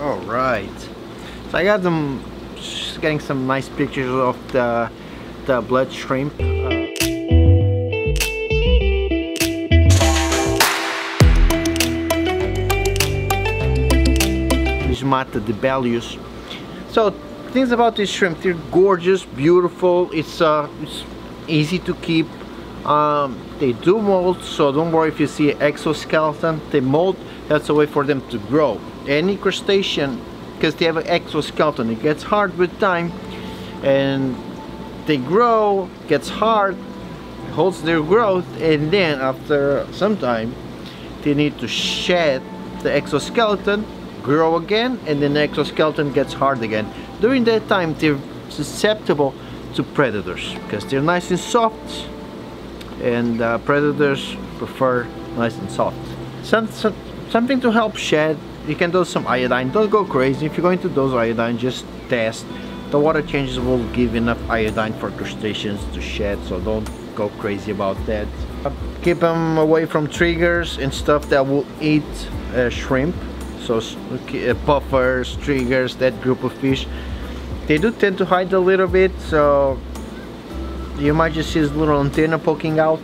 All right. So I got them getting some nice pictures of the the blood shrimp. Uh, Lysmata debelius. So things about this shrimp, they're gorgeous, beautiful. It's uh, it's easy to keep. Um, they do molt, so don't worry if you see exoskeleton. They molt. That's a way for them to grow. Any crustacean, because they have an exoskeleton, it gets hard with time, and they grow, gets hard, holds their growth, and then after some time, they need to shed the exoskeleton grow again and then the exoskeleton gets hard again. During that time they're susceptible to predators because they're nice and soft and uh, predators prefer nice and soft. Some, some, something to help shed you can dose some iodine. Don't go crazy. If you're going to dose iodine just test. The water changes will give enough iodine for crustaceans to shed so don't go crazy about that. Keep them away from triggers and stuff that will eat uh, shrimp. So uh, puffers triggers that group of fish. They do tend to hide a little bit so you might just see this little antenna poking out.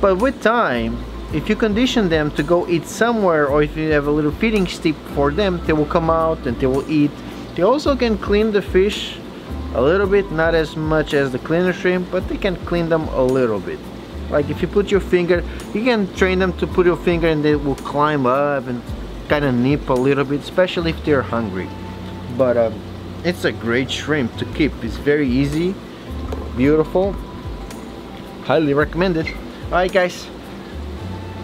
But with time if you condition them to go eat somewhere or if you have a little feeding stick for them they will come out and they will eat. They also can clean the fish a little bit not as much as the cleaner shrimp but they can clean them a little bit. Like if you put your finger you can train them to put your finger and they will climb up and kind of nip a little bit especially if they're hungry. But um, it's a great shrimp to keep. It's very easy beautiful. Highly recommended. Alright guys